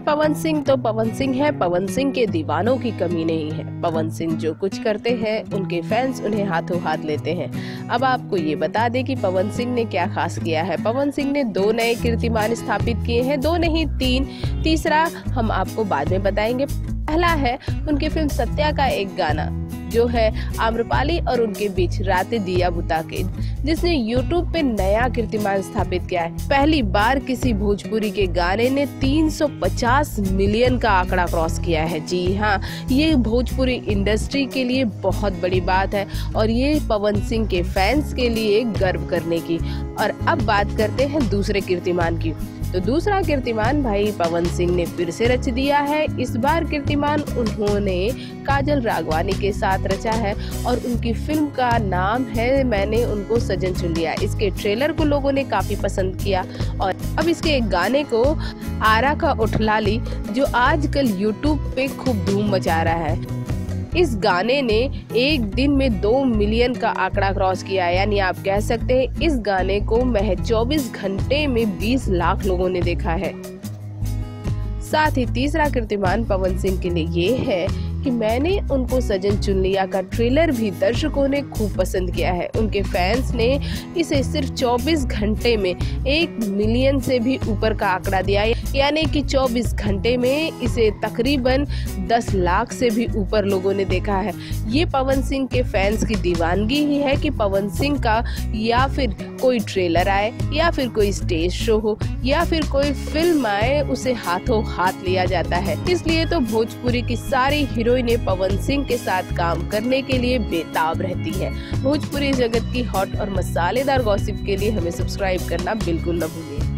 पवन सिंह तो पवन सिंह है, पवन सिंह के दीवानों की कमी नहीं है। पवन सिंह जो कुछ करते हैं, उनके फैंस उन्हें हाथों हाथ लेते हैं। अब आपको ये बता दें कि पवन सिंह ने क्या खास किया है। पवन सिंह ने दो नए कीर्तिमान स्थापित किए हैं, दो नहीं, तीन। तीसरा हम आपको बाद में बताएँगे। पहला है उनकी फ़िल्म सत्या का एक गाना। जो है आम्रपाली और उनके बीच राते दिया बुता के जिसने YouTube पे नया कीर्तिमान स्थापित किया है। पहली बार किसी भोजपुरी के गाने ने 350 मिलियन का आंकड़ा क्रॉस किया है। जी हाँ ये भोजपुरी इंडस्ट्री के लिए बहुत बड़ी बात है और ये पवन सिंह के फैंस के लिए गर्व करने की। और अब बात करते हैं दूसरे कीर्तिमान की। तो दूसरा कीर्तिमान भाई पवन सिंह ने फिर से रच दिया है। इस बार कीर्तिमान उन्होंने काजल रागवानी के साथ रचा है और उनकी फ़िल्म का नाम है मैंने उनको सजन चुन लिया। इसके ट्रेलर को लोगों ने काफ़ी पसंद किया और अब इसके एक गाने को आरा का उठलाली, जो आजकल यूट्यूब पे खूब धूम मचा रहा है। इस गाने ने एक दिन में दो मिलियन का आंकड़ा क्रॉस किया यानी आप कह सकते हैं, इस गाने को महज 24 घंटे में 20 लाख लोगों ने देखा है। साथ ही तीसरा कीर्तिमान पवन सिंह के लिए ये है कि मैंने उनको सजन चुन लिया का ट्रेलर भी दर्शकों ने खूब पसंद किया है। उनके फैंस ने इसे सिर्फ़ 24 घंटे में एक मिलियन से भी ऊपर का आंकड़ा दिया यानी कि 24 घंटे में इसे तकरीबन 10 लाख से भी ऊपर लोगों ने देखा है। ये पवन सिंह के फैंस की दीवानगी ही है कि पवन सिंह का या फिर कोई ट्रेलर आए, या फिर कोई स्टेज शो हो, या फिर कोई फ़िल्म आए, उसे हाथों हाथ लिया जाता है। इसलिए तो भोजपुरी की सारी हीरोइनें पवन सिंह के साथ काम करने के लिए बेताब रहती है। भोजपुरी जगत की हॉट और मसालेदार गॉसिप के लिए हमें सब्सक्राइब करना बिल्कुल न भूलिए।